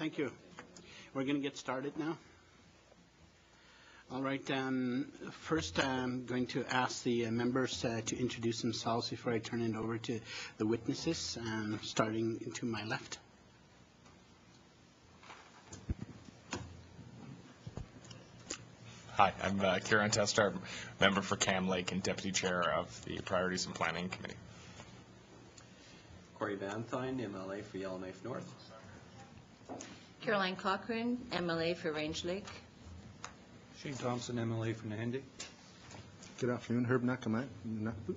thank you. We're going to get started now. All right, um, first I'm going to ask the uh, members uh, to introduce themselves before I turn it over to the witnesses, um, starting to my left. Hi, I'm uh, Kieron Testart, member for Kam Lake and deputy chair of the Priorities and Planning Committee. Cory Vanthuyne, MLA for Yellowknife North. Caroline Cochrane, MLA for Range Lake. Shane Thompson, MLA for Nahendeh. Good afternoon, Herb Nakimayak, Nunakput.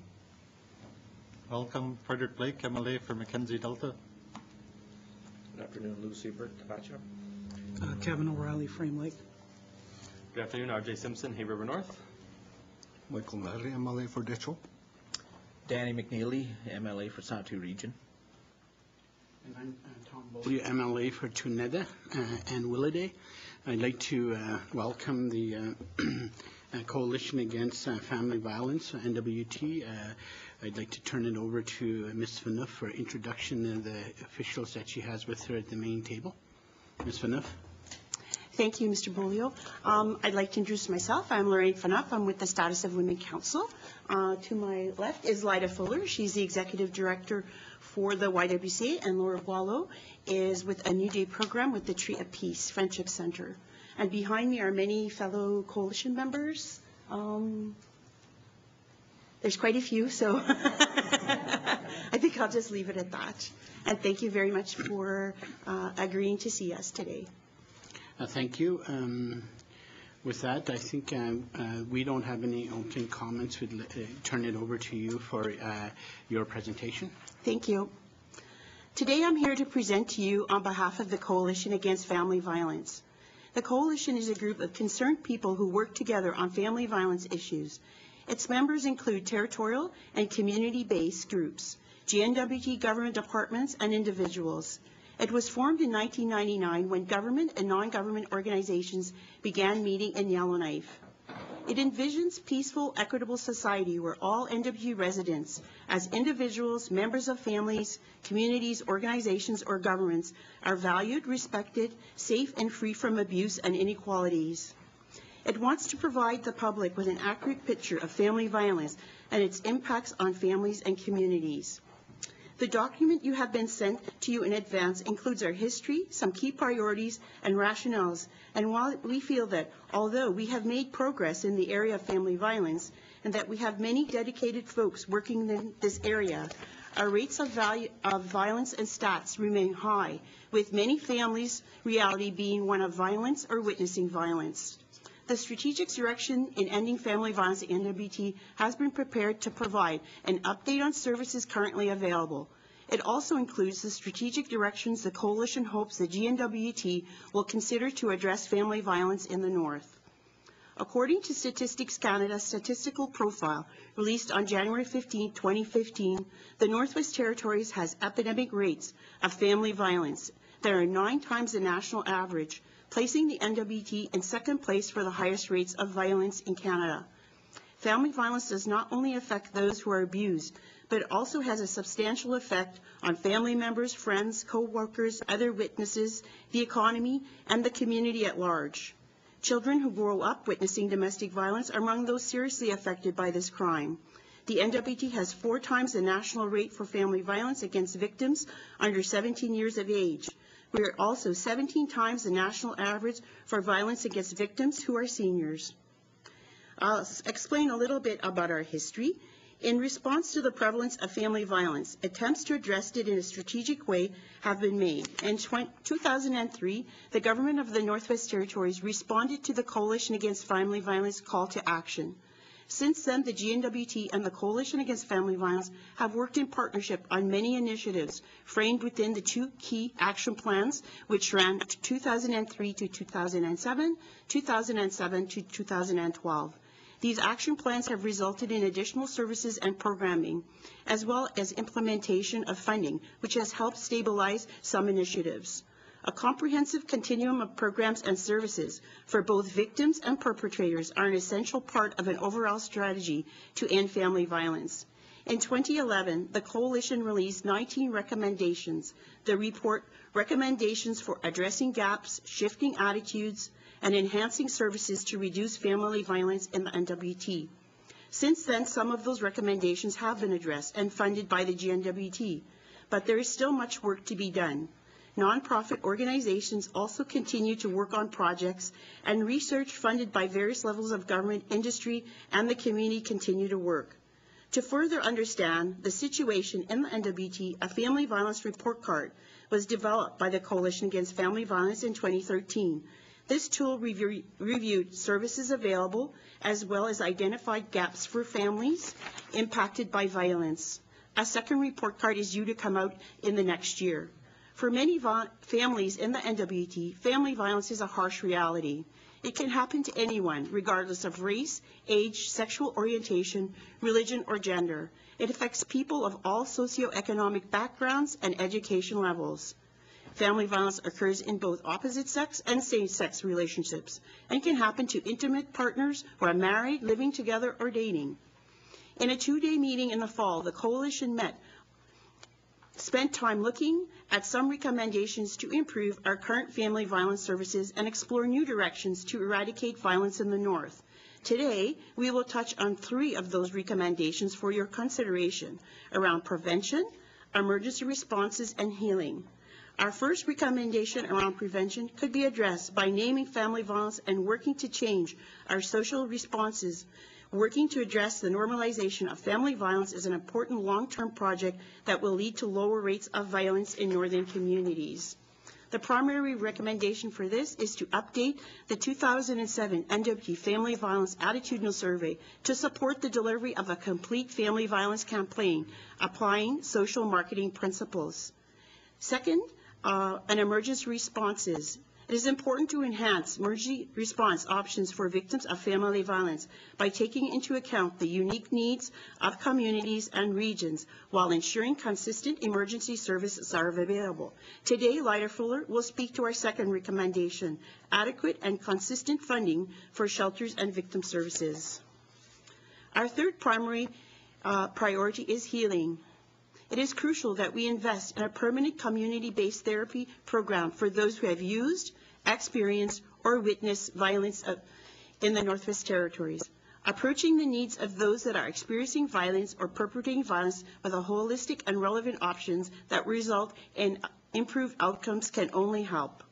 Welcome, Frederick Blake, MLA for Mackenzie Delta. Good afternoon, Lou Sebert, Thebacha. Uh, Kevin O'Reilly, Frame Lake. Good afternoon, RJ Simpson, Hay River North. Michael Nadli, MLA for Deh Cho. Danny McNeely, MLA for Sahtu Region. And I'm uh, Tom Beaulieu, MLA for Tu Nedhe uh, and Wiilideh. I'd like to uh, welcome the uh, uh, Coalition Against uh, Family Violence, NWT. Uh, I'd like to turn it over to uh, Ms. Phaneuf for introduction of the officials that she has with her at the main table. Ms. Phaneuf? Thank you, Mr. Beaulieu. Um, I'd like to introduce myself. I'm Lorraine Phaneuf. I'm with the Status of Women Council. Uh, to my left is Lyda Fuller. She's the Executive Director for the YWCA, and Laura Boileau is with a New Day program with the Tree of Peace Friendship Center. And behind me are many fellow coalition members. Um, there's quite a few, so I think I'll just leave it at that. And thank you very much for uh, agreeing to see us today. Uh, Thank you. Um, With that, I think uh, uh, we don't have any opening comments. We'd uh, turn it over to you for uh, your presentation. Thank you. Today, I'm here to present to you on behalf of the Coalition Against Family Violence. The Coalition is a group of concerned people who work together on family violence issues. Its members include territorial and community-based groups, GNWT government departments, and individuals. It was formed in 1999 when government and non-government organizations began meeting in Yellowknife. It envisions peaceful, equitable society where all NWT residents, as individuals, members of families, communities, organizations, or governments, are valued, respected, safe, and free from abuse and inequalities. It wants to provide the public with an accurate picture of family violence and its impacts on families and communities. The document you have been sent to you in advance includes our history, some key priorities, and rationales. And while we feel that although we have made progress in the area of family violence, and that we have many dedicated folks working in this area, our rates of, value, of violence and stats remain high, with many families' reality being one of violence or witnessing violence. The strategic direction in ending family violence at NWT has been prepared to provide an update on services currently available. It also includes the strategic directions the coalition hopes the GNWT will consider to address family violence in the North. According to Statistics Canada's statistical profile released on January 15, 2015, the Northwest Territories has epidemic rates of family violence that are nine times the national average, placing the NWT in second place for the highest rates of violence in Canada. Family violence does not only affect those who are abused, but it also has a substantial effect on family members, friends, co-workers, other witnesses, the economy, and the community at large. Children who grow up witnessing domestic violence are among those seriously affected by this crime. The NWT has four times the national rate for family violence against victims under 17 years of age. We are also 17 times the national average for violence against victims who are seniors. I'll explain a little bit about our history. In response to the prevalence of family violence, attempts to address it in a strategic way have been made. In 2003, the government of the Northwest Territories responded to the Coalition Against Family Violence call to action. Since then, the GNWT and the Coalition Against Family Violence have worked in partnership on many initiatives framed within the two key action plans, which ran 2003 to 2007, 2007 to 2012. These action plans have resulted in additional services and programming, as well as implementation of funding, which has helped stabilize some initiatives. A comprehensive continuum of programs and services for both victims and perpetrators are an essential part of an overall strategy to end family violence. In 2011, the coalition released 19 recommendations. The report recommendations for addressing gaps, shifting attitudes, and enhancing services to reduce family violence in the NWT. Since then, some of those recommendations have been addressed and funded by the GNWT, but there is still much work to be done. Nonprofit organizations also continue to work on projects, and research funded by various levels of government, industry, and the community continue to work. To further understand the situation in the NWT, a family violence report card was developed by the Coalition Against Family Violence in 2013. This tool review- reviewed services available as well as identified gaps for families impacted by violence. A second report card is due to come out in the next year. For many families in the NWT, family violence is a harsh reality. It can happen to anyone, regardless of race, age, sexual orientation, religion, or gender. It affects people of all socioeconomic backgrounds and education levels. Family violence occurs in both opposite sex and same-sex relationships and can happen to intimate partners who are married, living together, or dating. In a two-day meeting in the fall, the coalition met, spent time looking at some recommendations to improve our current family violence services and explore new directions to eradicate violence in the North. Today, we will touch on three of those recommendations for your consideration around prevention, emergency responses, and healing. Our first recommendation around prevention could be addressed by naming family violence and working to change our social responses. Working to address the normalization of family violence is an important long-term project that will lead to lower rates of violence in northern communities. The primary recommendation for this is to update the 2007 NWT Family Violence Attitudinal Survey to support the delivery of a complete family violence campaign applying social marketing principles. Second, uh, an emergency responses. It is important to enhance emergency response options for victims of family violence by taking into account the unique needs of communities and regions while ensuring consistent emergency services are available. Today, Lyda Fuller will speak to our second recommendation, adequate and consistent funding for shelters and victim services. Our third primary uh, priority is healing. It is crucial that we invest in a permanent community-based therapy program for those who have used, experienced, or witnessed violence in the Northwest Territories. Approaching the needs of those that are experiencing violence or perpetrating violence with a holistic and relevant options that result in improved outcomes can only help.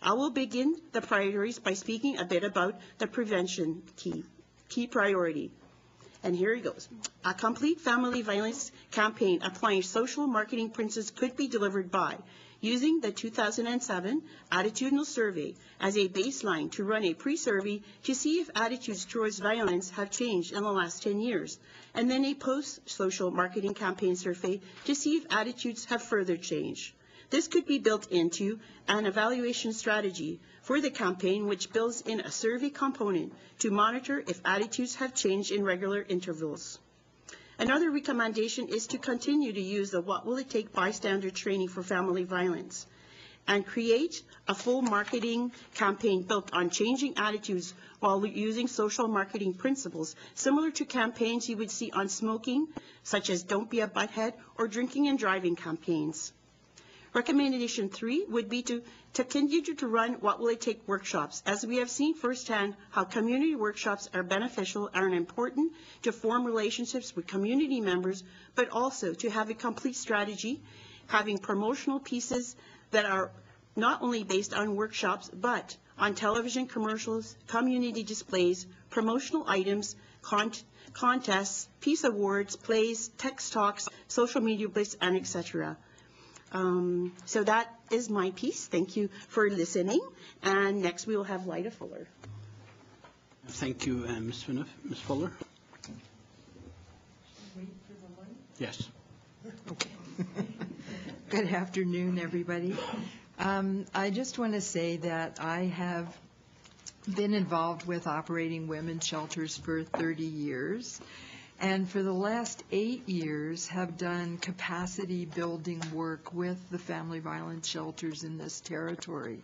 I will begin the priorities by speaking a bit about the prevention key, key priority. And here it goes. A complete family violence campaign applying social marketing principles could be delivered by using the 2007 attitudinal survey as a baseline to run a pre-survey to see if attitudes towards violence have changed in the last 10 years, and then a post-social marketing campaign survey to see if attitudes have further changed. This could be built into an evaluation strategy for the campaign, which builds in a survey component to monitor if attitudes have changed in regular intervals. Another recommendation is to continue to use the What Will It Take bystander training for family violence and create a full marketing campaign built on changing attitudes while using social marketing principles, similar to campaigns you would see on smoking, such as Don't Be a Butthead, or drinking and driving campaigns. Recommendation three would be to, to continue to run What Will It Take workshops, as we have seen firsthand how community workshops are beneficial and important to form relationships with community members, but also to have a complete strategy, having promotional pieces that are not only based on workshops, but on television commercials, community displays, promotional items, con- contests, peace awards, plays, text talks, social media blitz, and et cetera. Um, So that is my piece. Thank you for listening. And next, we will have Lyda Fuller. Thank you, uh, Ms. Fuller. Ms. Fuller? Yes. Okay. Good afternoon, everybody. Um, I just want to say that I have been involved with operating women's shelters for 30 years, and for the last eight years have done capacity building work with the family violence shelters in this territory.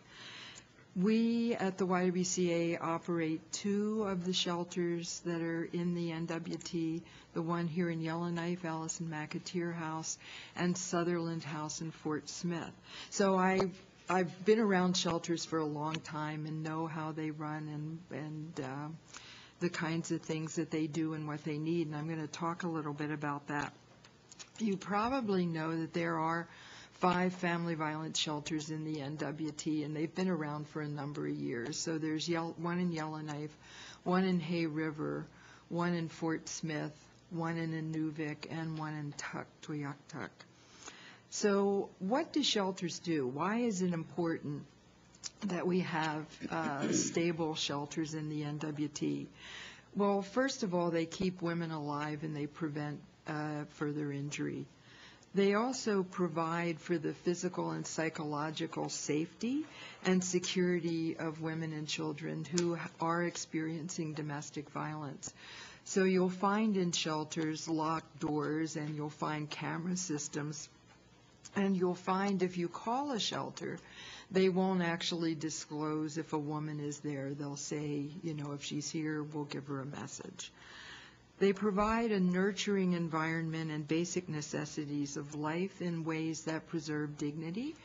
We at the YWCA operate two of the shelters that are in the NWT, the one here in Yellowknife, Alison McAteer House, and Sutherland House in Fort Smith. So I, I've been around shelters for a long time and know how they run and, and uh, the kinds of things that they do and what they need, and I'm going to talk a little bit about that. You probably know that there are five family violence shelters in the NWT, and they've been around for a number of years. So there's one in Yellowknife, one in Hay River, one in Fort Smith, one in Inuvik, and one in Tuk, Tuktoyaktuk. So what do shelters do? Why is it important that we have uh, stable shelters in the NWT? Well, first of all, they keep women alive and they prevent uh, further injury. They also provide for the physical and psychological safety and security of women and children who are experiencing domestic violence. So you'll find in shelters locked doors and you'll find camera systems. And you'll find if you call a shelter, they won't actually disclose if a woman is there. They'll say, you know, if she's here, we'll give her a message. They provide a nurturing environment and basic necessities of life in ways that preserve dignity.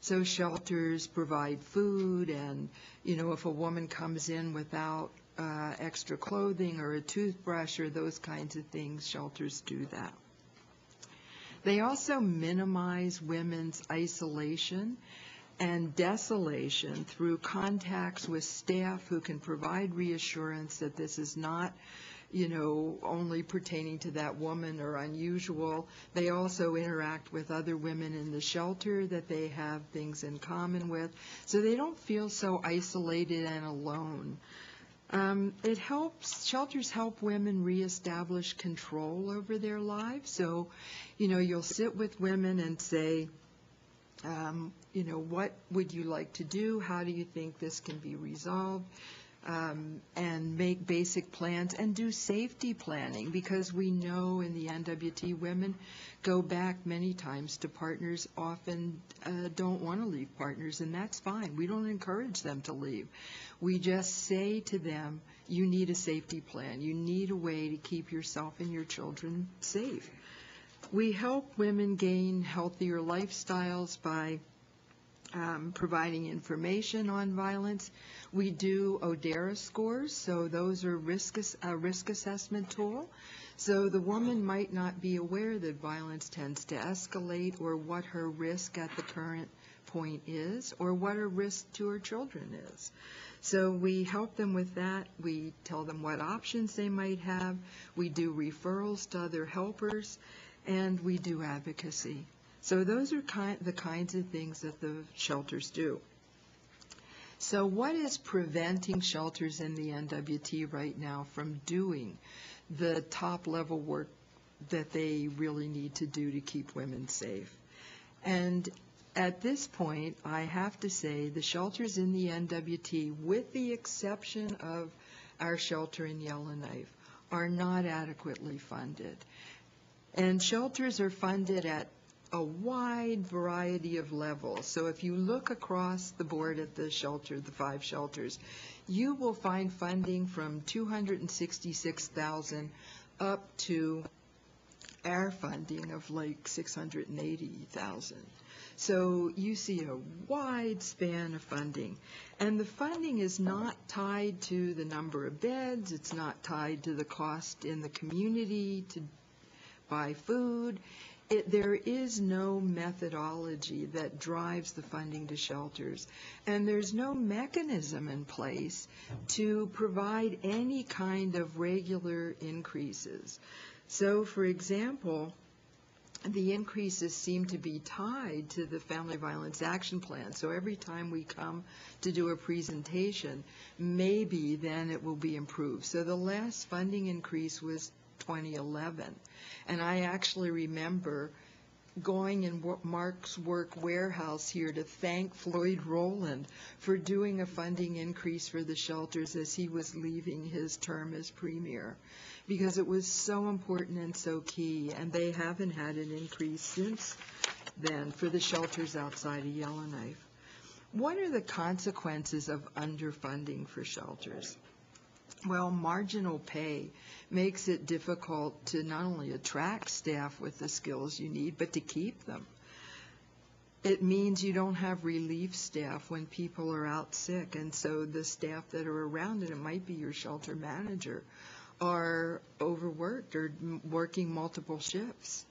So shelters provide food and, you know, if a woman comes in without uh, extra clothing or a toothbrush or those kinds of things, shelters do that. They also minimize women's isolation and desolation through contacts with staff who can provide reassurance that this is not you know, only pertaining to that woman or unusual. They also interact with other women in the shelter that they have things in common with, so they don't feel so isolated and alone. Um, it helps, shelters help women reestablish control over their lives. So, you know, you'll sit with women and say, um, you know, what would you like to do? How do you think this can be resolved? um, and make basic plans and do safety planning because we know in the NWT women go back many times to partners often uh, don't want to leave partners and that's fine. We don't encourage them to leave. We just say to them, you need a safety plan. You need a way to keep yourself and your children safe. We help women gain healthier lifestyles by um, providing information on violence. We do ODARA scores, so those are risk, a risk assessment tool. So the woman might not be aware that violence tends to escalate or what her risk at the current point is or what her risk to her children is. So we help them with that. We tell them what options they might have. We do referrals to other helpers, and we do advocacy. So those are kind, the kinds of things that the shelters do. So what is preventing shelters in the NWT right now from doing the top level work that they really need to do to keep women safe? And at this point, I have to say the shelters in the NWT, with the exception of our shelter in Yellowknife, are not adequately funded. And shelters are funded at a wide variety of levels. So if you look across the board at the shelter, the five shelters, you will find funding from 266,000 up to our funding of like 680,000. So you see a wide span of funding. And the funding is not tied to the number of beds, it's not tied to the cost in the community to buy food it, there is no methodology that drives the funding to shelters, and there's no mechanism in place to provide any kind of regular increases. So, for example, the increases seem to be tied to the Family Violence Action Plan. So every time we come to do a presentation, maybe then it will be improved. So the last funding increase was 2011. And I actually remember going in Mark's Work Wearhouse here to thank Floyd Roland for doing a funding increase for the shelters as he was leaving his term as premier because it was so important and so key and they haven't had an increase since then for the shelters outside of Yellowknife. What are the consequences of underfunding for shelters? Well, marginal pay makes it difficult to not only attract staff with the skills you need, but to keep them. It means you don't have relief staff when people are out sick, and so the staff that are around, and it might be your shelter manager, are overworked or working multiple shifts.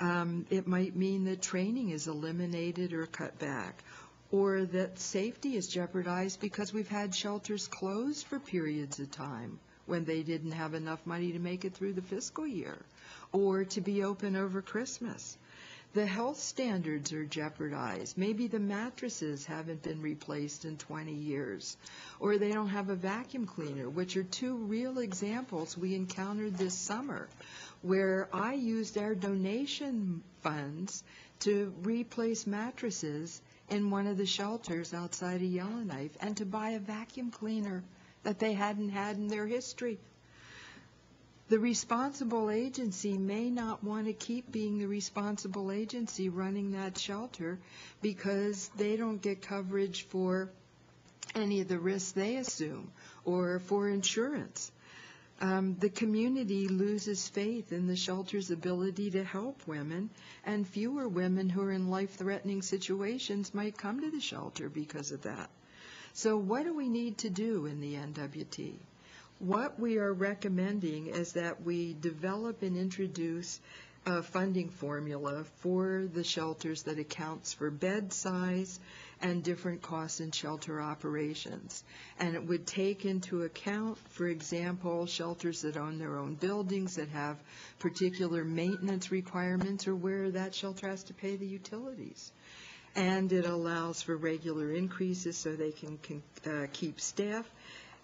Um, It might mean that training is eliminated or cut back, or that safety is jeopardized because we've had shelters closed for periods of time when they didn't have enough money to make it through the fiscal year, or to be open over Christmas. The health standards are jeopardized. Maybe the mattresses haven't been replaced in 20 years, or they don't have a vacuum cleaner, which are two real examples we encountered this summer, where I used our donation funds to replace mattresses in one of the shelters outside of Yellowknife and to buy a vacuum cleaner that they hadn't had in their history. The responsible agency may not want to keep being the responsible agency running that shelter because they don't get coverage for any of the risks they assume or for insurance. Um, the community loses faith in the shelter's ability to help women, and fewer women who are in life-threatening situations might come to the shelter because of that. So what do we need to do in the NWT? What we are recommending is that we develop and introduce a funding formula for the shelters that accounts for bed size and different costs in shelter operations. And it would take into account, for example, shelters that own their own buildings that have particular maintenance requirements or where that shelter has to pay the utilities. And it allows for regular increases so they can, can uh, keep staff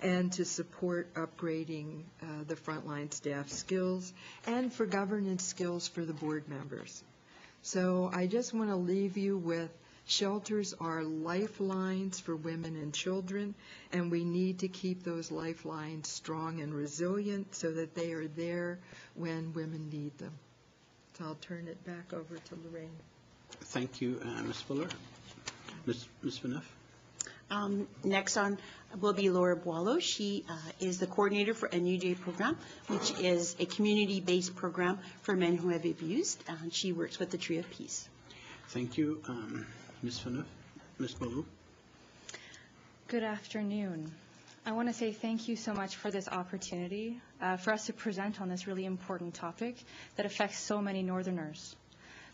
and to support upgrading uh, the frontline staff skills and for governance skills for the board members. So I just want to leave you with shelters are lifelines for women and children, and we need to keep those lifelines strong and resilient so that they are there when women need them. So I'll turn it back over to Lorraine. Thank you, uh, Ms. Fuller. Ms. Ms. Phaneuf? Um, Next on will be Laura Boileau. She uh, is the coordinator for a New Day program, which is a community-based program for men who have abused. And she works with the Tree of Peace. Thank you, um, Ms. Phaneuf. Ms. Good afternoon. I want to say thank you so much for this opportunity uh, for us to present on this really important topic that affects so many Northerners.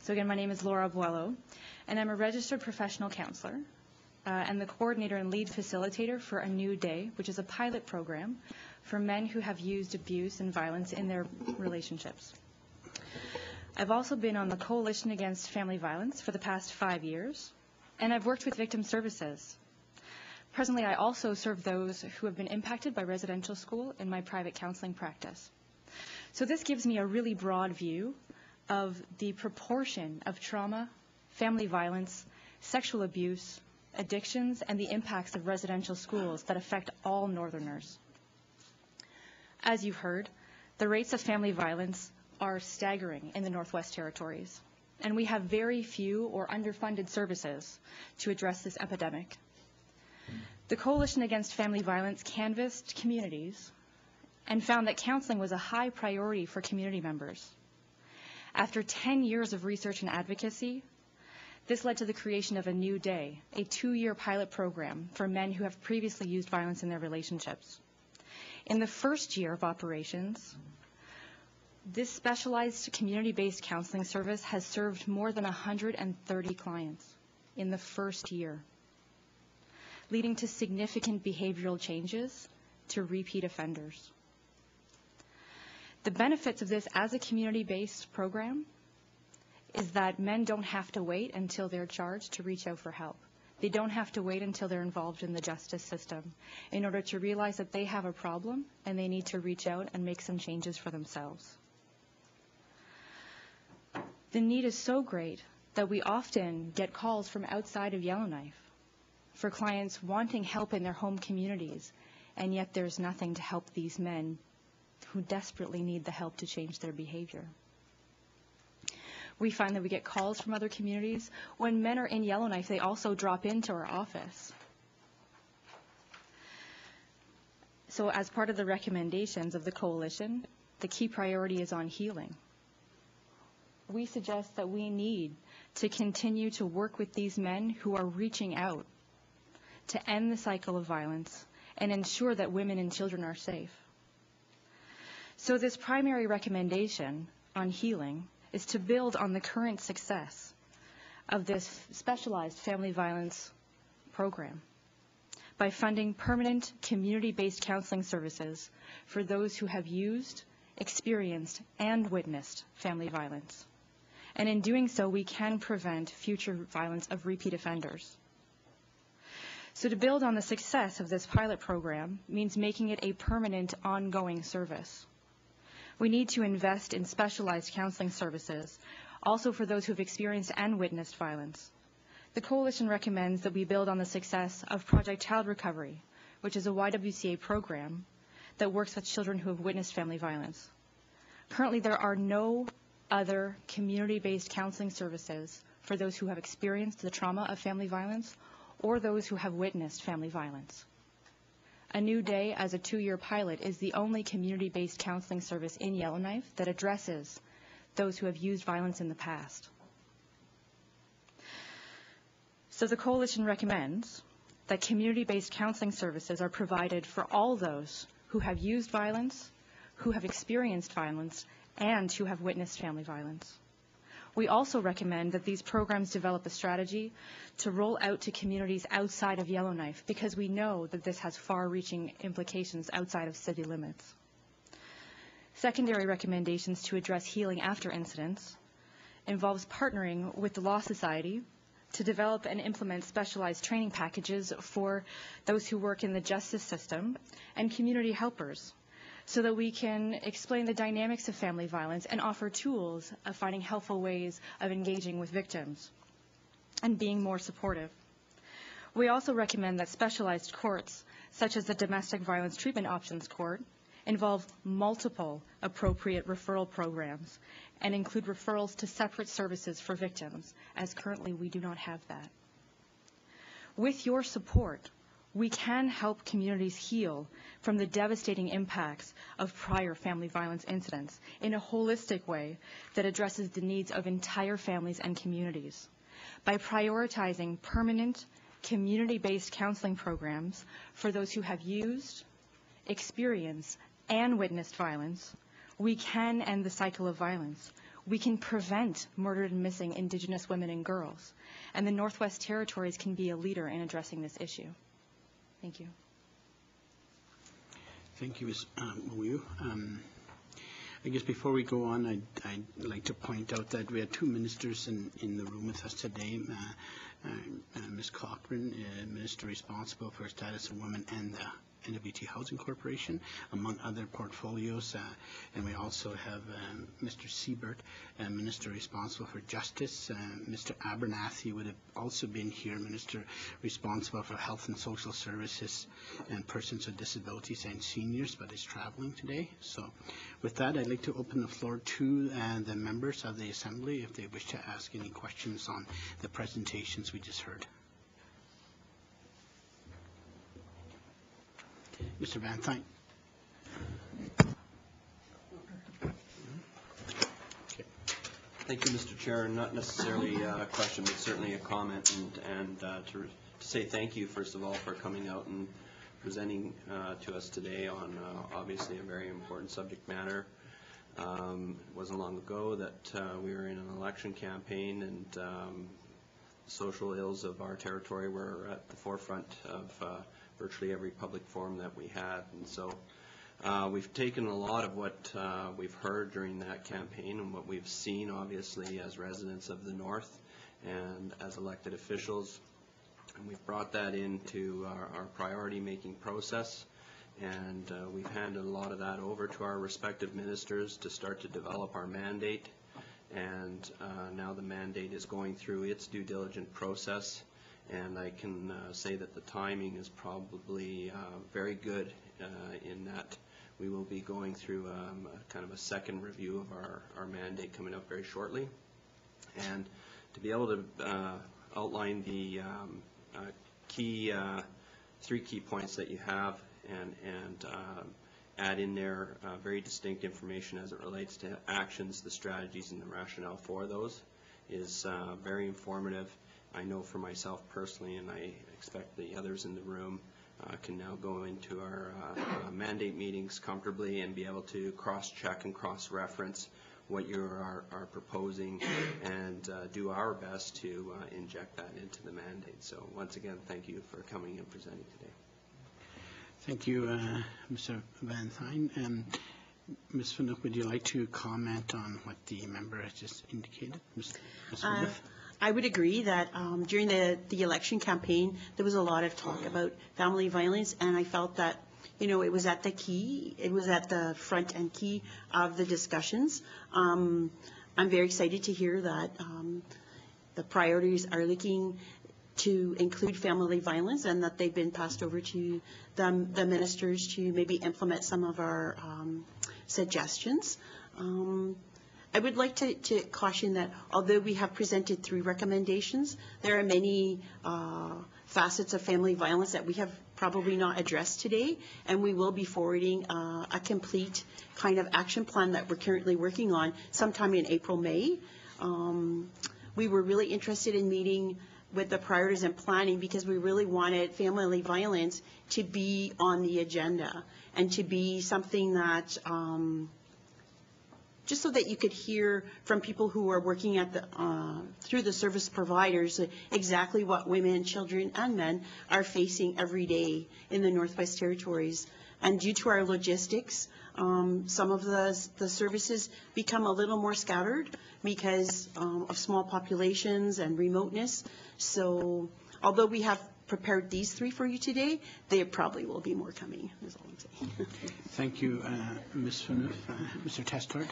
So again, my name is Laura Boileau, and I'm a registered professional counselor uh, and the coordinator and lead facilitator for A New Day, which is a pilot program for men who have used abuse and violence in their relationships. I've also been on the Coalition Against Family Violence for the past five years, and I've worked with victim services. Presently, I also serve those who have been impacted by residential school in my private counseling practice. So this gives me a really broad view of the proportion of trauma, family violence, sexual abuse, addictions, and the impacts of residential schools that affect all Northerners. As you've heard, the rates of family violence are staggering in the Northwest Territories, and we have very few or underfunded services to address this epidemic. The Coalition Against Family Violence canvassed communities and found that counseling was a high priority for community members. After 10 years of research and advocacy, this led to the creation of A New Day, a two-year pilot program for men who have previously used violence in their relationships. In the first year of operations, this specialized community-based counseling service has served more than 130 clients in the first year, leading to significant behavioral changes to repeat offenders. The benefits of this as a community-based program is that men don't have to wait until they're charged to reach out for help. They don't have to wait until they're involved in the justice system in order to realize that they have a problem and they need to reach out and make some changes for themselves. The need is so great that we often get calls from outside of Yellowknife for clients wanting help in their home communities, and yet there's nothing to help these men who desperately need the help to change their behavior. We find that we get calls from other communities. When men are in Yellowknife, they also drop into our office. So as part of the recommendations of the coalition, the key priority is on healing. We suggest that we need to continue to work with these men who are reaching out to end the cycle of violence and ensure that women and children are safe. So this primary recommendation on healing is to build on the current success of this specialized family violence program by funding permanent community-based counseling services for those who have used, experienced, and witnessed family violence. And in doing so, we can prevent future violence of repeat offenders. So to build on the success of this pilot program means making it a permanent, ongoing service. We need to invest in specialized counseling services, also for those who have experienced and witnessed violence. The Coalition recommends that we build on the success of Project Child Recovery, which is a YWCA program that works with children who have witnessed family violence. Currently, there are no other community-based counseling services for those who have experienced the trauma of family violence or those who have witnessed family violence. A New Day, as a two-year pilot, is the only community-based counseling service in Yellowknife that addresses those who have used violence in the past. So the Coalition recommends that community-based counseling services are provided for all those who have used violence, who have experienced violence, and who have witnessed family violence. We also recommend that these programs develop a strategy to roll out to communities outside of Yellowknife because we know that this has far-reaching implications outside of city limits. Secondary recommendations to address healing after incidents involves partnering with the Law Society to develop and implement specialized training packages for those who work in the justice system and community helpers so that we can explain the dynamics of family violence and offer tools of finding helpful ways of engaging with victims and being more supportive. We also recommend that specialized courts, such as the Domestic Violence Treatment Options Court, involve multiple appropriate referral programs and include referrals to separate services for victims, as currently we do not have that. With your support, we can help communities heal from the devastating impacts of prior family violence incidents in a holistic way that addresses the needs of entire families and communities. By prioritizing permanent, community-based counseling programs for those who have used, experienced, and witnessed violence, we can end the cycle of violence. We can prevent murdered and missing Indigenous women and girls. And the Northwest Territories can be a leader in addressing this issue. Thank you. Thank you, Ms. Wu. Um, I guess before we go on, I'd, I'd like to point out that we have two ministers in, in the room with us today. Uh, uh, Ms. Cochrane, uh, Minister responsible for status of women and the NWT Housing Corporation, among other portfolios. Uh, and we also have um, Mr. Sebert, uh, Minister responsible for Justice. Uh, Mr. Abernethy would have also been here, Minister responsible for Health and Social Services and Persons with Disabilities and Seniors, but is traveling today. So with that, I'd like to open the floor to uh, the members of the Assembly if they wish to ask any questions on the presentations we just heard. Mr. Vanthuyne. Thank you, Mr. Chair. Not necessarily a question, but certainly a comment, and, and uh, to, to say thank you, first of all, for coming out and presenting uh, to us today on uh, obviously a very important subject matter. Um, it wasn't long ago that uh, we were in an election campaign, and um, social ills of our territory were at the forefront of uh, virtually every public forum that we had. And so uh, we've taken a lot of what uh, we've heard during that campaign and what we've seen, obviously, as residents of the North and as elected officials, and we've brought that into our, our priority-making process. And uh, we've handed a lot of that over to our respective ministers to start to develop our mandate. And uh, now the mandate is going through its due diligence process and I can uh, say that the timing is probably uh, very good uh, in that we will be going through um, a kind of a second review of our, our mandate coming up very shortly. And to be able to uh, outline the um, uh, key, uh, three key points that you have and, and add in there very distinct information as it relates to actions, the strategies, and the rationale for those is very informative. I know for myself personally, and I expect the others in the room uh, can now go into our uh, uh, mandate meetings comfortably and be able to cross-check and cross-reference what you are, are proposing and uh, do our best to uh, inject that into the mandate. So once again, thank you for coming and presenting today. Thank you, uh, Mr. Vanthuyne. Um, Ms. Phaneuf, would you like to comment on what the member has just indicated? Ms. Ms. I would agree that um, during the, the election campaign, there was a lot of talk about family violence, and I felt that, you know, it was at the key, it was at the front and key of the discussions. Um, I'm very excited to hear that um, the priorities are looking to include family violence and that they've been passed over to the, the ministers to maybe implement some of our um, suggestions. Um, I would like to, to caution that although we have presented three recommendations, there are many uh, facets of family violence that we have probably not addressed today, and we will be forwarding uh, a complete kind of action plan that we're currently working on sometime in April, May. Um, we were really interested in meeting with the priorities and planning because we really wanted family violence to be on the agenda and to be something that um, just so that you could hear from people who are working at the, uh, through the service providers, exactly what women, children, and men are facing every day in the Northwest Territories. And due to our logistics, um, some of the, the services become a little more scattered because um, of small populations and remoteness. So although we have prepared these three for you today, there probably will be more coming, is all I'm saying. Thank you, uh, Ms. Phaneuf. Uh, Mr. Testart?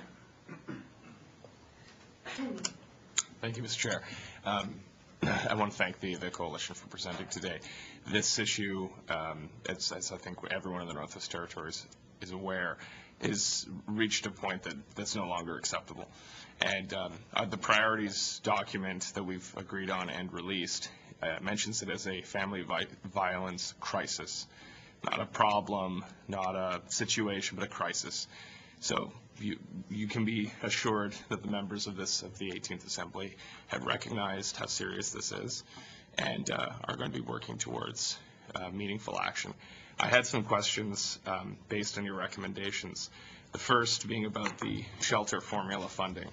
Thank you, Mr. Chair. Um, I want to thank the, the coalition for presenting today. This issue, um, as, as I think everyone in the Northwest Territories is aware, has reached a point that, that's no longer acceptable. And um, uh, the priorities document that we've agreed on and released uh, mentions it as a family vi- violence crisis, not a problem, not a situation, but a crisis. So you, you can be assured that the members of this, of the 18th Assembly have recognized how serious this is and uh, are going to be working towards uh, meaningful action. I had some questions um, based on your recommendations. The first being about the shelter formula funding.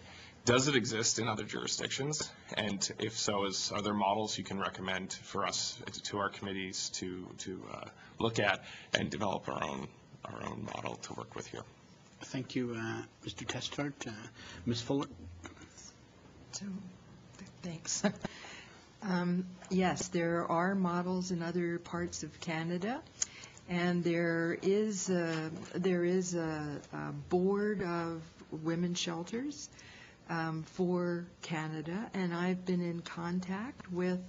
Does it exist in other jurisdictions? And if so, is, are there models you can recommend for us, to our committees to, to uh, look at and develop our own, our own model to work with here? Thank you, uh, Mr. Testart. Uh, Ms. Fuller? So, thanks. Um, Yes, there are models in other parts of Canada, and there is, a- there is a a board of women's shelters um, for Canada, and I've been in contact with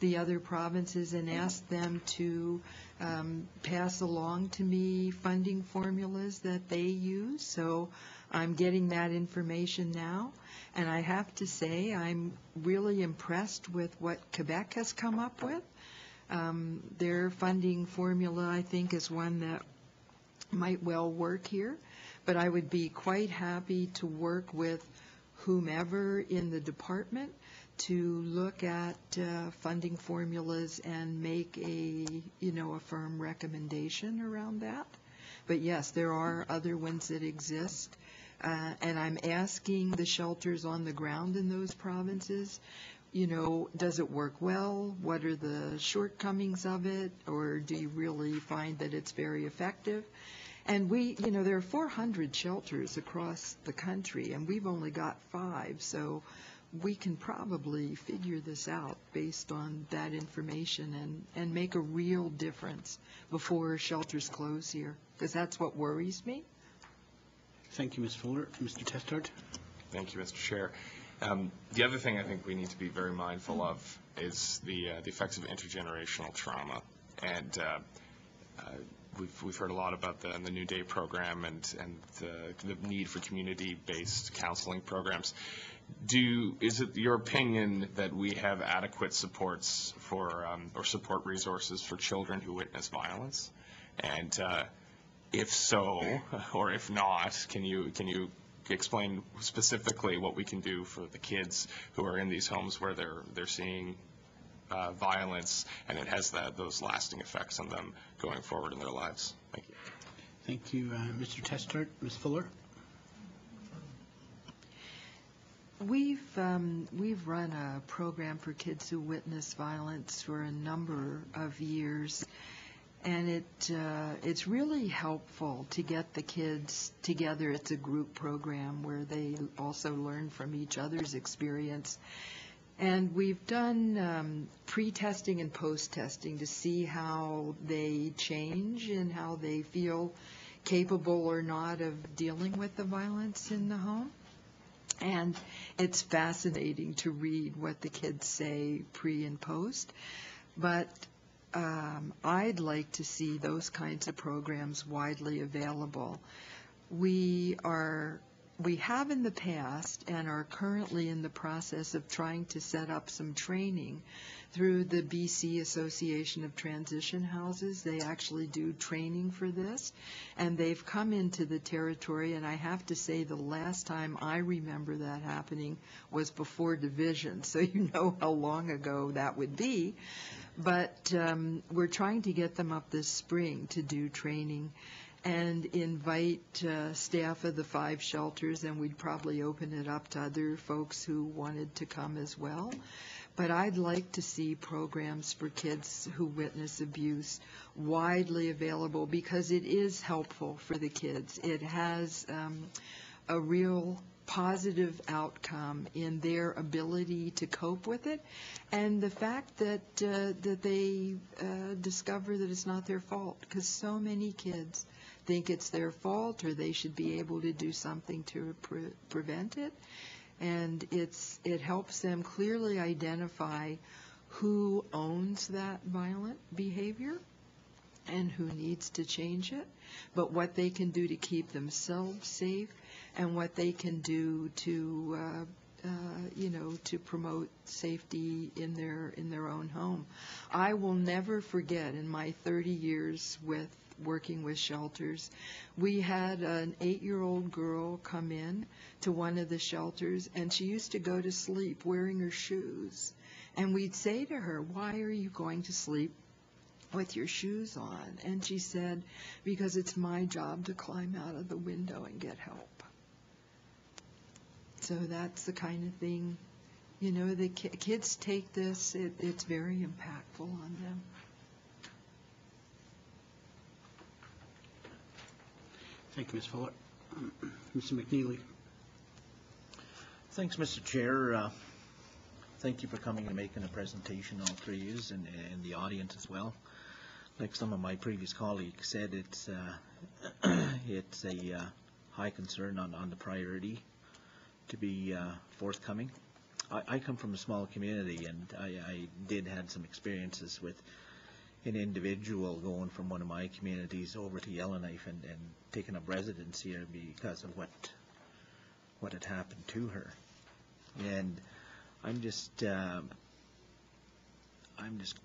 the other provinces and asked them to um, pass along to me funding formulas that they use. So I'm getting that information now. And I have to say, I'm really impressed with what Quebec has come up with. Um, Their funding formula, I think, is one that might well work here. But I would be quite happy to work with whomever in the department to look at uh, funding formulas and make a, you know, a firm recommendation around that. But yes, there are other ones that exist. Uh, And I'm asking the shelters on the ground in those provinces, you know, does it work well? What are the shortcomings of it? Or do you really find that it's very effective? And we, you know, there are 400 shelters across the country, and we've only got five. So we can probably figure this out based on that information and, and make a real difference before shelters close here, because that's what worries me. Thank you, Ms. Fuller. Mr. Testart? Thank you, Mr. Chair. Um, The other thing I think we need to be very mindful of is the, uh, the effects of intergenerational trauma. And uh, uh, we've, we've heard a lot about the, the New Day program and, and the, the need for community-based counseling programs. Do, is it your opinion that we have adequate supports for, um, or support resources for children who witness violence? And uh, if so, or if not, can you, can you explain specifically what we can do for the kids who are in these homes where they're, they're seeing uh, violence and it has that, those lasting effects on them going forward in their lives? Thank you. Thank you, uh, Mr. Testart. Ms. Fuller? We've, um, we've run a program for kids who witness violence for a number of years. And it, uh, it's really helpful to get the kids together. It's a group program where they also learn from each other's experience. And we've done um, pre-testing and post-testing to see how they change and how they feel capable or not of dealing with the violence in the home. And it's fascinating to read what the kids say pre and post. But um, I'd like to see those kinds of programs widely available. We are we have in the past and are currently in the process of trying to set up some training through the BC Association of Transition Houses. They actually do training for this, and they've come into the territory, and I have to say the last time I remember that happening was before division, so you know how long ago that would be. But um, we're trying to get them up this spring to do training and invite uh, staff of the five shelters, and we'd probably open it up to other folks who wanted to come as well. But I'd like to see programs for kids who witness abuse widely available because it is helpful for the kids. It has um, a real positive outcome in their ability to cope with it, and the fact that uh, that they uh, discover that it's not their fault. Because so many kids think it's their fault, or they should be able to do something to pre- prevent it, and it's it helps them clearly identify who owns that violent behavior and who needs to change it, but what they can do to keep themselves safe and what they can do to, uh, uh, you know, to promote safety in their in their own home. I will never forget in my 30 years with working with shelters, we had an eight-year-old girl come in to one of the shelters, and she used to go to sleep wearing her shoes. And we'd say to her, "Why are you going to sleep with your shoes on?" And she said, "Because it's my job to climb out of the window and get help." So that's the kind of thing, you know, the ki- kids take this, it, it's very impactful on them. Thank you, Ms. Fuller. Mr. McNeely? Thanks, Mr. Chair. Uh, Thank you for coming and making a presentation, all three of yous, and, and the audience as well. Like some of my previous colleagues said, it's, uh, it's a uh, high concern on, on the priority to be uh, forthcoming. I, I come from a small community, and I, I did had some experiences with an individual going from one of my communities over to Yellowknife and, and taking up residence here because of what what had happened to her. And I'm just um, I'm just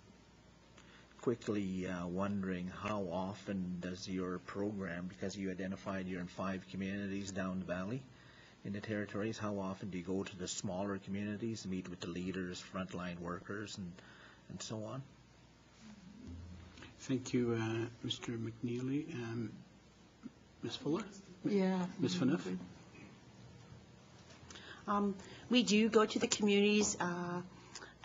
quickly uh, wondering how often does your program, because you identified you're in five communities down the valley in the territories, how often do you go to the smaller communities, meet with the leaders, frontline workers, and and so on? Thank you, uh, Mr. McNeely. Um, Ms. Fuller? Yeah. Ms. Phaneuf? Um, We do go to the communities uh,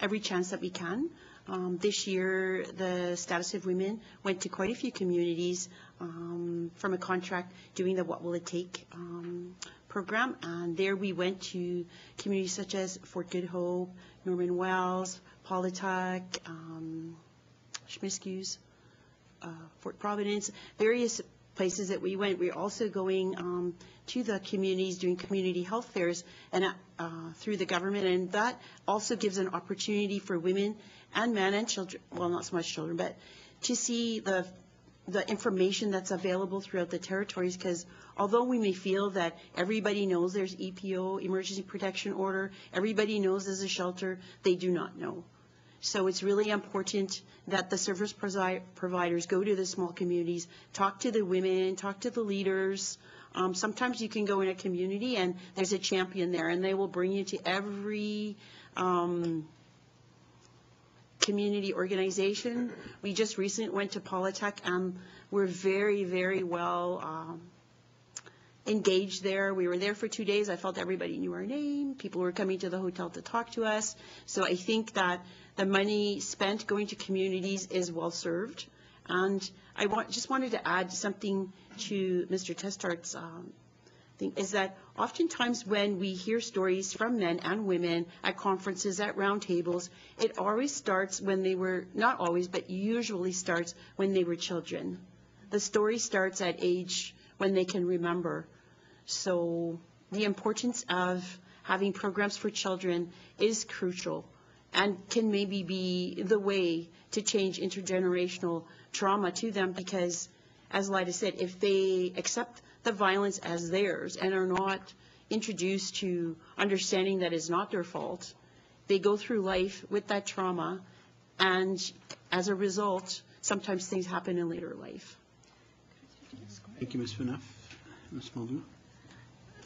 every chance that we can. Um, This year, the Status of Women went to quite a few communities um, from a contract doing the What Will It Take um, program. And there we went to communities such as Fort Good Hope, Norman Wells, Paulatuk, um, Fort Providence, various places that we went. We're also going um, to the communities, doing community health fairs and uh, through the government, and that also gives an opportunity for women and men and children, well, not so much children, but to see the the information that's available throughout the territories, because although we may feel that everybody knows there's EPO, Emergency Protection Order, everybody knows there's a shelter, they do not know. So it's really important that the service providers go to the small communities, talk to the women, talk to the leaders. Um, Sometimes you can go in a community and there's a champion there, and they will bring you to every um, community organization. We just recently went to Paulatuk, and we're very, very well um, engaged there. We were there for two days. I felt everybody knew our name. People were coming to the hotel to talk to us. So I think that the money spent going to communities is well served. And I want, just wanted to add something to Mr. Testart's um, thing, is that oftentimes when we hear stories from men and women at conferences, at roundtables, it always starts when they were, not always, but usually starts when they were children. The story starts at age when they can remember. So the importance of having programs for children is crucial and can maybe be the way to change intergenerational trauma to them because, as Lyda said, if they accept the violence as theirs and are not introduced to understanding that it's not their fault, they go through life with that trauma, and as a result, sometimes things happen in later life. Thank you, Ms. Phaneuf. Ms. Muldoon?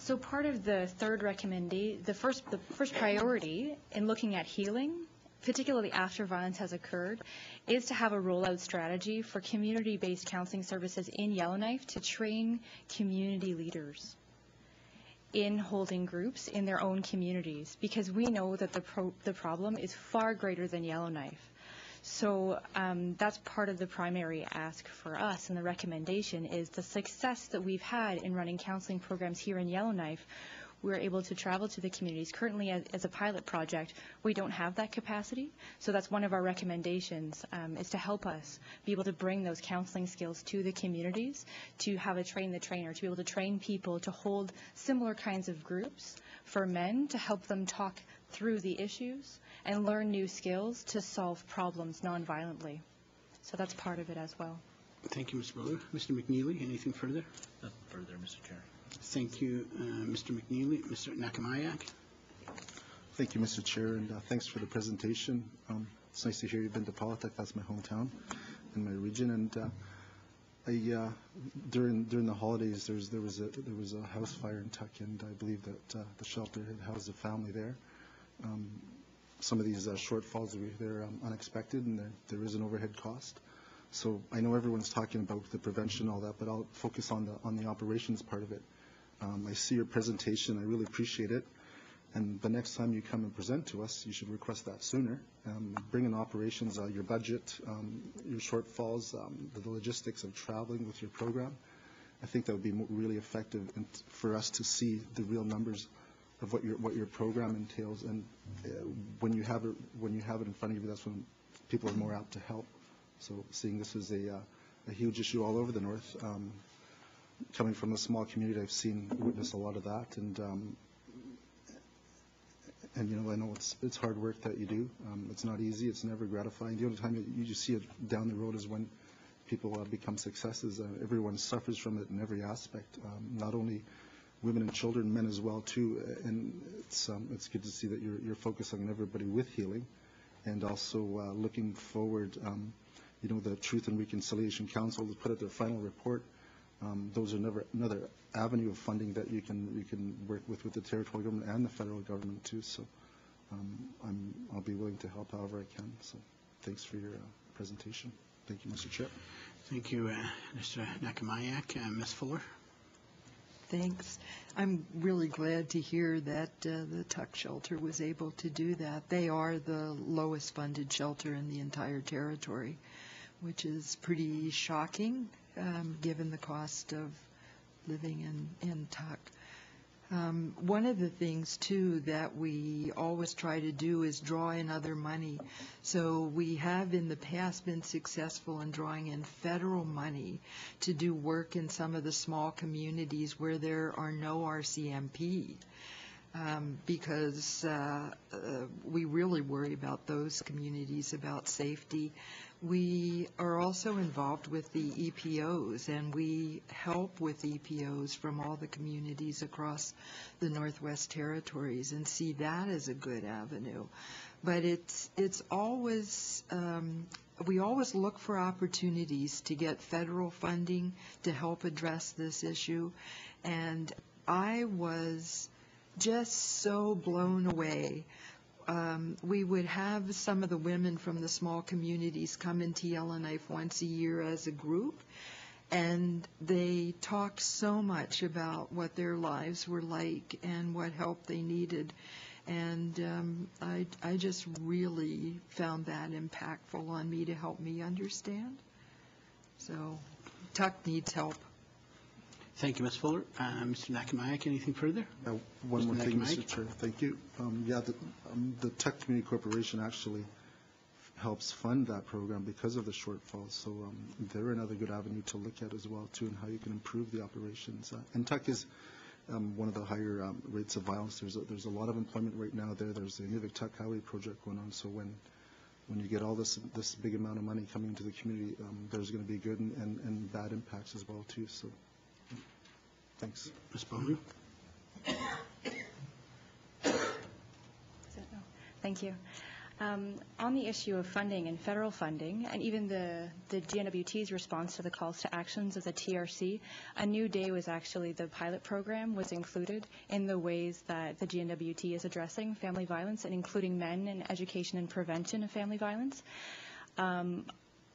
So part of the third recommendation, the first, the first priority in looking at healing, particularly after violence has occurred, is to have a rollout strategy for community-based counseling services in Yellowknife to train community leaders in holding groups in their own communities, because we know that the pro- the problem is far greater than Yellowknife. So um, that's part of the primary ask for us, and the recommendation is the success that we've had in running counseling programs here in Yellowknife. We're able to travel to the communities. Currently, as, as a pilot project, we don't have that capacity. So that's one of our recommendations, um, is to help us be able to bring those counseling skills to the communities, to have a train the trainer, to be able to train people to hold similar kinds of groups for men to help them talk through the issues and learn new skills to solve problems nonviolently. So that's part of it as well. Thank you, Mr. Brewer. Mr. McNeely, anything further? Nothing further, Mr. Chair. Thank you, uh, Mr. McNeely. Mr. Nakimayak? Thank you, Mr. Chair, and uh, thanks for the presentation. Um, It's nice to hear you've been to Paulatuk. That's my hometown in my region. And uh, I, uh, during during the holidays, there's there was a there was a house fire in Tuk, and I believe that uh, the shelter had housed a family there. Um, Some of these uh, shortfalls, they're um, unexpected, and there is an overhead cost. So I know everyone's talking about the prevention, and all that, but I'll focus on the on the operations part of it. Um, I see your presentation. I really appreciate it. And the next time you come and present to us, you should request that sooner. Um, Bring in operations, uh, your budget, um, your shortfalls, um, the logistics of traveling with your program. I think that would be really effective for us to see the real numbers of what your, what your program entails. And uh, when you have it, when you have it in front of you, that's when people are more apt to help. So seeing this as a, uh, a huge issue all over the north, um, coming from a small community, I've seen, witnessed a lot of that. And um, and, you know, I know it's, it's hard work that you do. Um, It's not easy. It's never gratifying. The only time you- you see it down the road is when people uh, become successes. Uh, Everyone suffers from it in every aspect, um, not only women and children, men as well, too. Uh, And it's, um, it's good to see that you're, you're focusing on everybody with healing and also uh, looking forward, um, you know, the Truth and Reconciliation Council to put out their final report. Um, Those are never, another avenue of funding that you can, you can work with, with the territorial government and the federal government too. So um, I'm, I'll be willing to help however I can. So thanks for your uh, presentation. Thank you, Mr. Chair. Thank you, uh, Mr. Nakimayak. Uh, Ms. Fuller? Thanks. I'm really glad to hear that uh, the Tuk Shelter was able to do that. They are the lowest funded shelter in the entire territory, which is pretty shocking, um, given the cost of living in, in Tuk. Um, One of the things, too, that we always try to do is draw in other money. So we have in the past been successful in drawing in federal money to do work in some of the small communities where there are no RCMP. Um, Because uh, uh, we really worry about those communities, about safety. We are also involved with the EPOs, and we help with EPOs from all the communities across the Northwest Territories and see that as a good avenue. But it's, it's always, um, we always look for opportunities to get federal funding to help address this issue. And I was just so blown away um, we would have some of the women from the small communities come into Yellowknife once a year as a group, and they talked so much about what their lives were like and what help they needed. And um, I, I just really found that impactful on me to help me understand. So Tuk needs help. Thank you, Ms. Fuller. Uh, Mr. Nakimayak, anything further? Uh, One Mr. more thing? Mr. Chair. Thank you. Um, Yeah, the um, the Tuk Community Corporation actually helps fund that program because of the shortfall. So um, they're another good avenue to look at as well, too, and how you can improve the operations. Uh, And Tuk is um, one of the higher um, rates of violence. There's, a- there's a lot of employment right now there. There's the Inuvik Tuk Highway project going on. So when, when you get all this, this big amount of money coming into the community, um, there's going to be good and, and- and bad impacts as well, too. So, thanks. Ms. Beaulieu? Thank you. Um, On the issue of funding and federal funding, and even the, the GNWT's response to the calls to actions of the TRC, A New Day was actually, the pilot program was included in the ways that the GNWT is addressing family violence and including men in education and prevention of family violence. Um,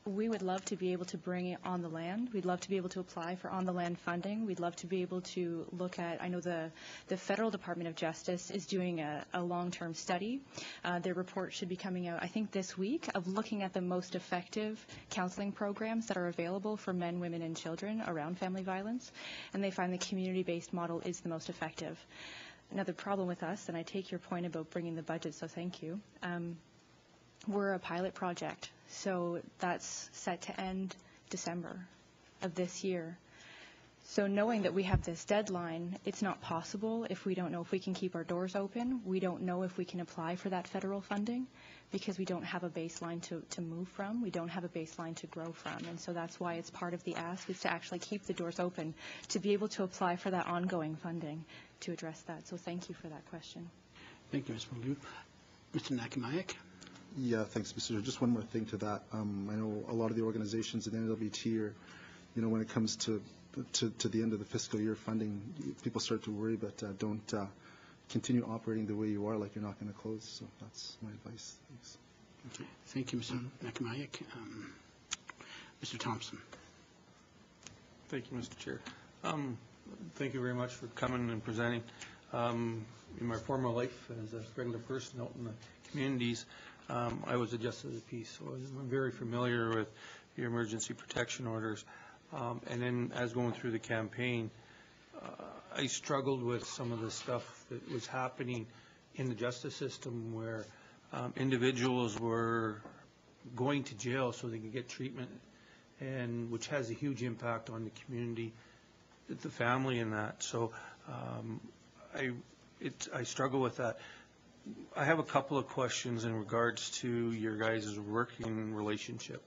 we would love to be able to bring it on the land. We'd love to be able to apply for on-the-land funding. We'd love to be able to look at, I know the, the Federal Department of Justice is doing a, a long-term study. Uh, their report should be coming out, I think, this week of looking at the most effective counseling programs that are available for men, women, and children around family violence. And they find the community-based model is the most effective. Another problem with us, and I take your point about bringing the budget, so thank you. Um, we're a pilot project, so that's set to end December of this year. So knowing that we have this deadline, it's not possible if we don't know if we can keep our doors open. We don't know if we can apply for that federal funding because we don't have a baseline to, to move from. We don't have a baseline to grow from. And so that's why it's part of the ask is to actually keep the doors open to be able to apply for that ongoing funding to address that. So thank you for that question. Thank you, Ms. Beaulieu. Mr. Nakimayak? Yeah, thanks, Mr. Chair. Just one more thing to that. Um, I know a lot of the organizations in the NLBT are, you know, when it comes to, to, to the end of the fiscal year funding, people start to worry, but uh, don't uh, continue operating the way you are, like you're not going to close. So that's my advice. Thanks. Okay. Thank you, Mr. Nakimayak. Um, Mr. Thompson? Thank you, Mr. Chair. Um, Thank you very much for coming and presenting. Um, In my former life as a regular person out in the communities, um, I was a justice of the peace, so I'm very familiar with your emergency protection orders. Um, And then as going through the campaign, uh, I struggled with some of the stuff that was happening in the justice system where um, individuals were going to jail so they could get treatment, and which has a huge impact on the community, the- family and that. So um, I, it, I struggle with that. I have a couple of questions in regards to your guys' working relationship.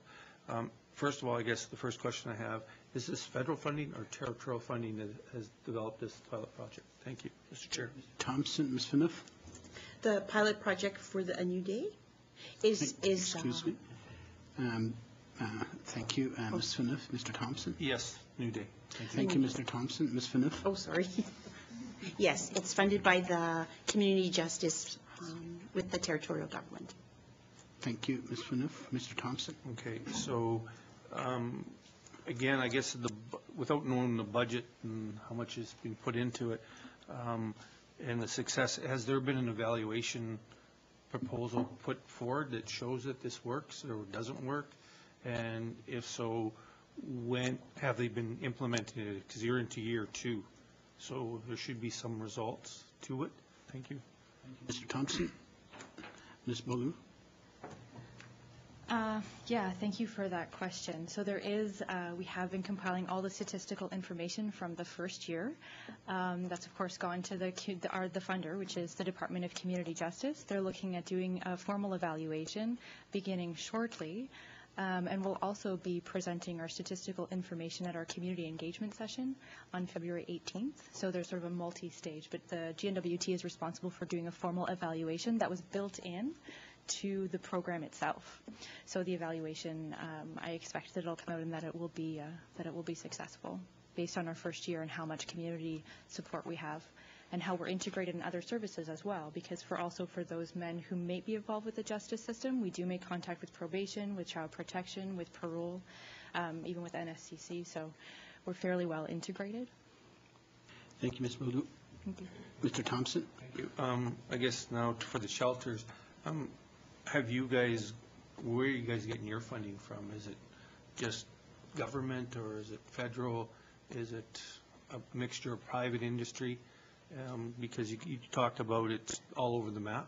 Um, First of all, I guess the first question I have, is this federal funding or territorial funding that has developed this pilot project? Thank you, Mr. Chair. Thompson, Ms. Phaneuf? The pilot project for the A New Day is, is. uh, Excuse me? Um, uh, Thank you, uh, Ms. Phaneuf. Mr. Thompson? Yes, New Day. Thank you, Mr. Thompson. Ms. Phaneuf? Oh, sorry. Yes, it's funded by the Community Justice um, with the territorial government. Thank you, Ms. Phaneuf. Mr. Thompson? Okay, so, um, again, I guess the, without knowing the budget and how much has been put into it, um, and the success, has there been an evaluation proposal put forward that shows that this works or doesn't work? And if so, when have they been implemented? Because you're into year two, so there should be some results to it. Thank you. Mr. Thompson? Ms. Beaulieu? Uh, Yeah, thank you for that question. So there is, uh, we have been compiling all the statistical information from the first year. Um, That's of course gone to the, the- our- the funder, which is the Department of Community Justice. They're looking at doing a formal evaluation beginning shortly. Um, And we'll also be presenting our statistical information at our community engagement session on February 18th. So there's sort of a multi-stage, but the GNWT is responsible for doing a formal evaluation that was built in to the program itself. So the evaluation, um, I expect that it'll come out and that it will be, uh, that it will be successful based on our first year and how much community support we have and how we're integrated in other services as well. Because for also for those men who may be involved with the justice system, we do make contact with probation, with child protection, with parole, um, even with NSCC. So we're fairly well integrated. Thank you, Ms. Beaulieu. Thank you. Mr. Thompson? Thank you. Um, I guess now for the shelters, um, have you guys, where are you guys getting your funding from? Is it just government or is it federal? Is it a mixture of private industry? Um, because you, you talked about it's all over the map,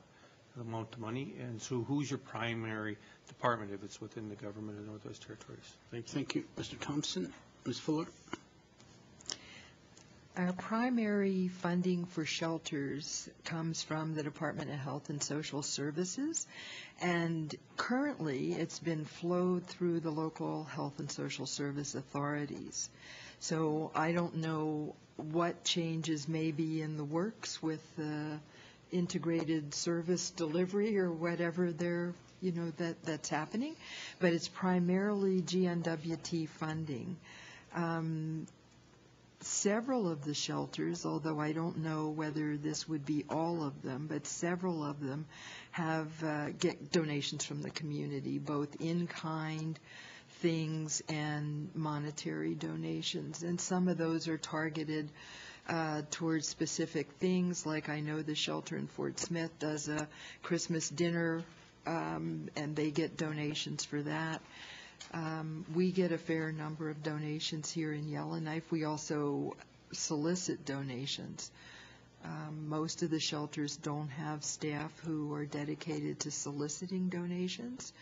the amount of money. And so who's your primary department if it's within the government of Northwest Territories? Thank you. Thank you. Mr. Thompson? Ms. Fuller? Our primary funding for shelters comes from the Department of Health and Social Services, and currently it's been flowed through the local health and social service authorities. So I don't know what changes may be in the works with the integrated service delivery or whatever they're, you know, that, that's happening, but it's primarily GNWT funding. Um, several of the shelters, although I don't know whether this would be all of them, but several of them have uh, get donations from the community, both in kind things and monetary donations. And some of those are targeted uh, towards specific things, like I know the shelter in Fort Smith does a Christmas dinner, um, and they get donations for that. Um, We get a fair number of donations here in Yellowknife. We also solicit donations. Um, Most of the shelters don't have staff who are dedicated to soliciting donations,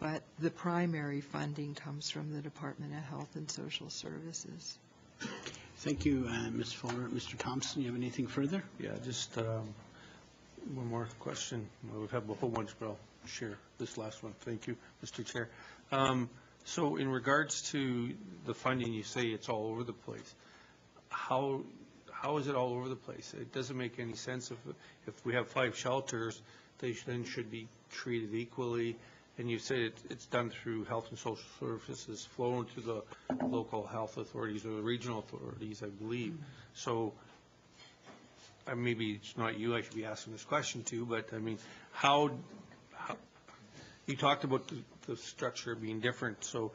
but the primary funding comes from the Department of Health and Social Services. Thank you, uh, Ms. Fuller. Mr. Thompson, you have anything further? Yeah, just um, one more question. Well, We've had a whole bunch, but I'll share this last one. Thank you, Mr. Chair. Um, So in regards to the funding, you say it's all over the place. How, how is it all over the place? It doesn't make any sense if, if we have five shelters, they then should be treated equally. And you say it- it's done through health and social services, flown to the local health authorities or the regional authorities, I believe. So uh, maybe it's not you I should be asking this question to, but I mean, how, how- you talked about the, the structure being different, so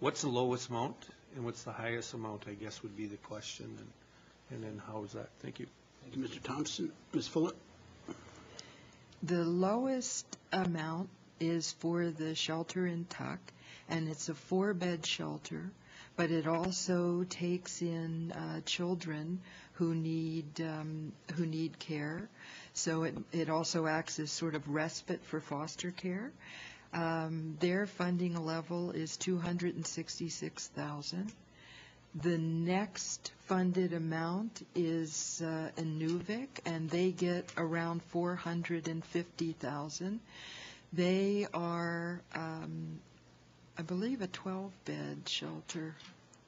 what's the lowest amount and what's the highest amount, I guess would be the question, and, and then how is that? Thank you. Thank you, Mr. Thompson. Ms. Fuller? The lowest amount is for the shelter in Tuk, and it's a four-bed shelter, but it also takes in uh, children who need, um, who need care. So it, it also acts as sort of respite for foster care. Um, Their funding level is 266,000. The next funded amount is uh, Inuvik, and they get around 450,000. They are, um, I believe, a 12-bed shelter.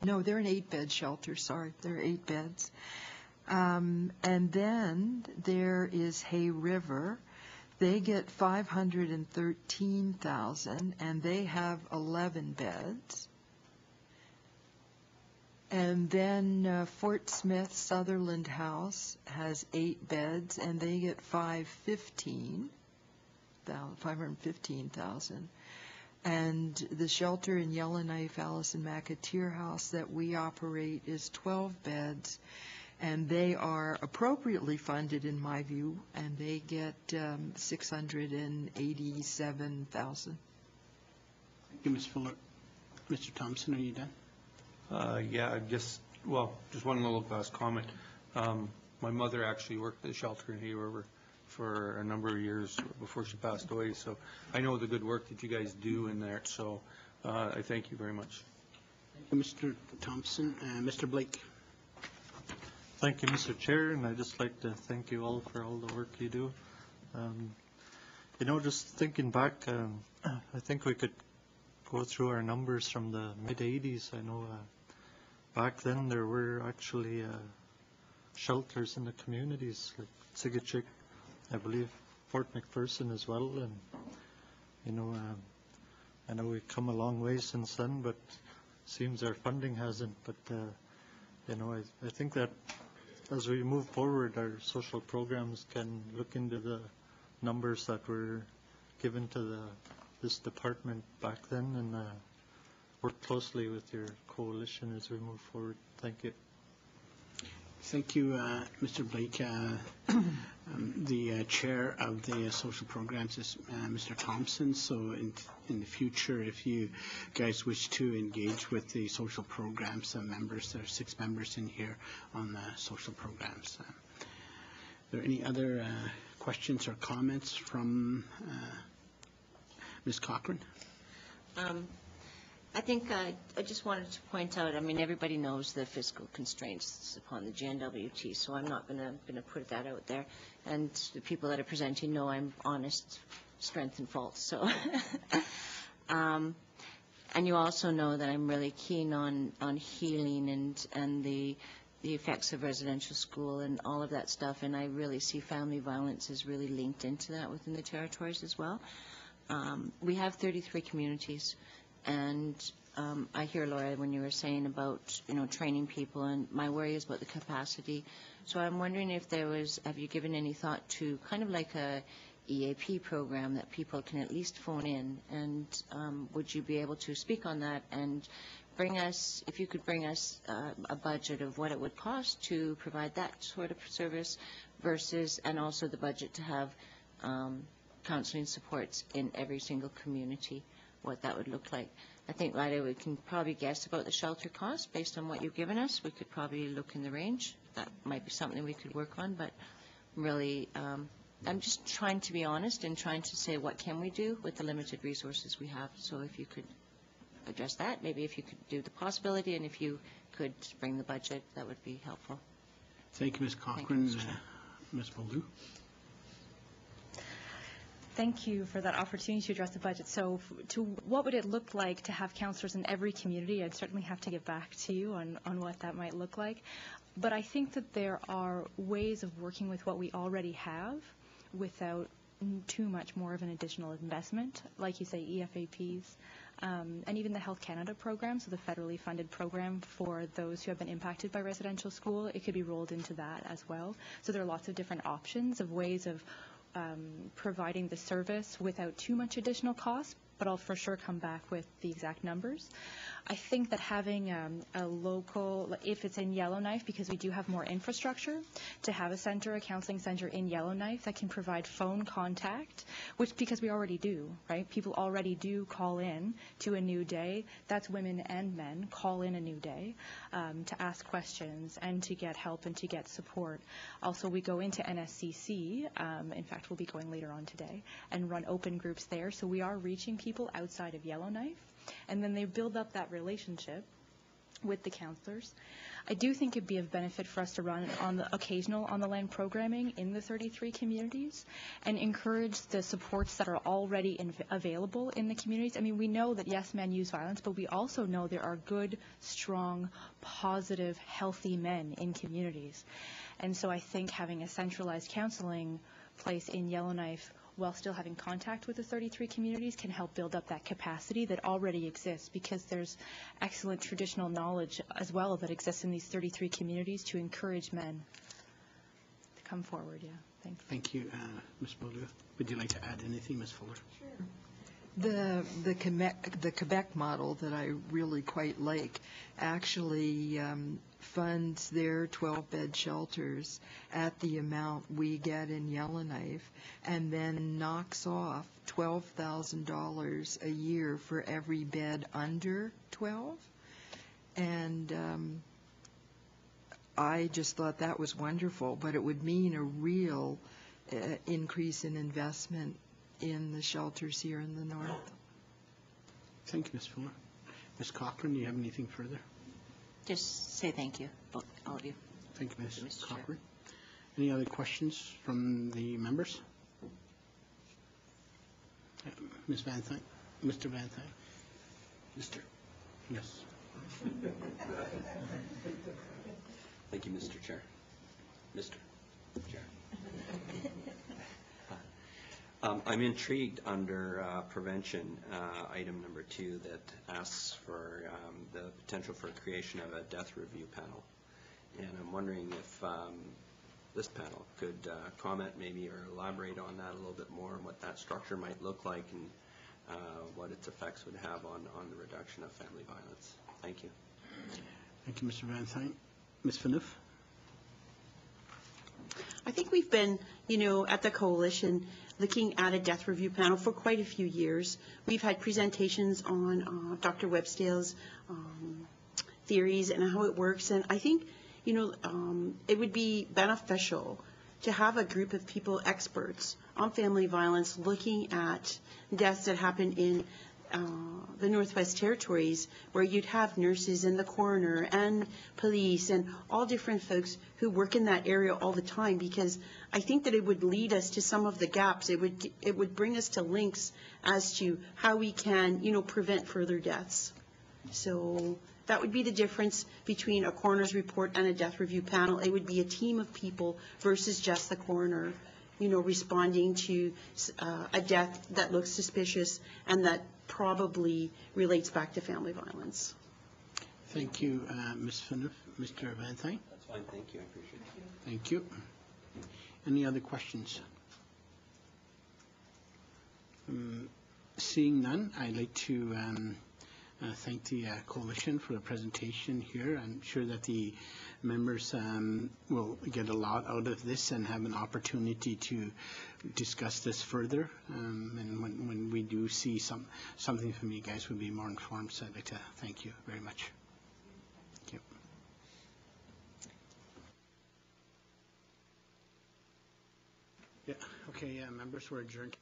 No, they're an eight-bed shelter, sorry, they're eight beds. Um, And then there is Hay River. They get 513,000, and they have 11 beds. And then uh, Fort Smith Sutherland House has eight beds, and they get 515, 515,000. And the shelter in Yellowknife, Alison McAteer House that we operate is 12 beds, and they are appropriately funded, in my view, and they get um, 687,000. Thank you, Ms. Fuller. Mr. Thompson, are you done? Uh, Yeah, I just, well, just one little last comment. Um, My mother actually worked at the shelter in Hay River for a number of years before she passed away, so I know the good work that you guys do in there, so uh, I thank you very much. Thank you, Mr. Thompson. Uh, Mr. Blake? Thank you, Mr. Chair, and I'd just like to thank you all for all the work you do. Um, You know, just thinking back, um, I think we could go through our numbers from the mid-'80s, I know uh, back then there were actually uh, shelters in the communities, like Tsiigehtchic, I believe Fort McPherson as well, and, you know, um, I know we've come a long way since then, but seems our funding hasn't, but, uh, you know, I, I think that as we move forward, our social programs can look into the numbers that were given to the, this department back then and, uh, work closely with your coalition as we move forward. Thank you. Thank you, uh, Mr. Blake. Uh, um, The uh, chair of the uh, social programs is uh, Mr. Thompson, so in in the future, if you guys wish to engage with the social programs uh, members, there are six members in here on the social programs. Uh, Are there any other uh, questions or comments from uh, Ms. Cochrane? Um, I think uh, I just wanted to point out, I mean, everybody knows the fiscal constraints upon the GNWT, so I'm not going to, going to put that out there. And the people that are presenting know I'm honest, strength and faults, so. Um, And you also know that I'm really keen on, on healing and, and the, the effects of residential school and all of that stuff, and I really see family violence as really linked into that within the territories as well. Um, We have 33 communities, and um, I hear, Laura, when you were saying about, you know, training people, and my worry is about the capacity. So I'm wondering if there was, have you given any thought to kind of like a EAP program that people can at least phone in? And um, would you be able to speak on that and bring us, if you could bring us uh, a budget of what it would cost to provide that sort of service versus, and also the budget to have um, counseling supports in every single community, what that would look like. I think, Lyda, we can probably guess about the shelter cost based on what you've given us. We could probably look in the range. That might be something we could work on, but really, um, I'm just trying to be honest and trying to say what can we do with the limited resources we have. So if you could address that, maybe if you could do the possibility, and if you could bring the budget, that would be helpful. Thank you, Ms. Cochrane. Uh, Ms. Beaulieu? Thank you for that opportunity to address the budget. So to, what would it look like to have counselors in every community? I'd certainly have to get back to you on, on what that might look like. But I think that there are ways of working with what we already have without too much more of an additional investment, like you say, EFAPs, um, and even the Health Canada program, so the federally funded program for those who have been impacted by residential school, it could be rolled into that as well. So there are lots of different options of ways of Um, providing the service without too much additional cost, but I'll for sure come back with the exact numbers. I think that having um, a local, if it's in Yellowknife, because we do have more infrastructure, to have a center, a counseling center in Yellowknife that can provide phone contact, which because we already do, right? People already do call in to a new day. That's women and men call in a new day um, to ask questions and to get help and to get support. Also, we go into NSCC. Um, in fact, we'll be going later on today and run open groups there. So we are reaching people outside of Yellowknife, and then they build up that relationship with the counselors. I do think it'd be of benefit for us to run on the occasional on the land programming in the 33 communities and encourage the supports that are already in, available in the communities. I mean, we know that yes, men use violence, but we also know there are good, strong, positive, healthy men in communities. And so I think having a centralized counseling place in Yellowknife while still having contact with the 33 communities can help build up that capacity that already exists because there's excellent traditional knowledge as well that exists in these 33 communities to encourage men to come forward. Yeah, thanks. Thank you, uh, Ms. Beaulieu. Would you like to add anything, Ms. Fuller? The, the Quebec, the Quebec model that I really quite like actually um, funds their 12-bed shelters at the amount we get in Yellowknife and then knocks off $12,000 a year for every bed under 12. And um, I just thought that was wonderful, but it would mean a real uh, increase in investment in the shelters here in the north. Thank you, Ms. Fuller. Ms. Cochrane, do you have anything further? Just say thank you, both, all of you. Thank you, Ms. Mr. Chair. Cochrane. Any other questions from the members? Uh, Ms. Vanthuyne, Mr. Vanthuyne? Mr. Yes. Thank you, Mr. Chair. Mr. Chair. Um, I'm intrigued under uh, prevention, uh, item number two, that asks for um, the potential for creation of a death review panel. And I'm wondering if um, this panel could uh, comment maybe or elaborate on that a little bit more, and what that structure might look like, and uh, what its effects would have on, on the reduction of family violence. Thank you. Thank you, Mr. Vanthuyne. Ms. Phaneuf? I think we've been, you know, at the coalition, looking at a death review panel for quite a few years. We've had presentations on uh, Dr. Websdale's um, theories and how it works, and I think, you know, um, it would be beneficial to have a group of people, experts on family violence, looking at deaths that happen in uh, the Northwest Territories, where you'd have nurses and the coroner and police and all different folks who work in that area all the time, because I think that it would lead us to some of the gaps. It would, it would bring us to links as to how we can, you know, prevent further deaths. So that would be the difference between a coroner's report and a death review panel. It would be a team of people versus just the coroner, you know, responding to uh, a death that looks suspicious and that probably relates back to family violence. Thank you, uh, Ms. Phaneuf. Mr. Vanthuyne? That's fine, thank you, I appreciate it. Thank you. Any other questions? Um, Seeing none, I'd like to um, uh, thank the uh, coalition for the presentation here. I'm sure that the members um, will get a lot out of this and have an opportunity to discuss this further. Um, And when when we do see some something from you guys, we'll be more informed. So I'd like to thank you very much. Thank you. Yeah, okay, uh, members, we're adjourned.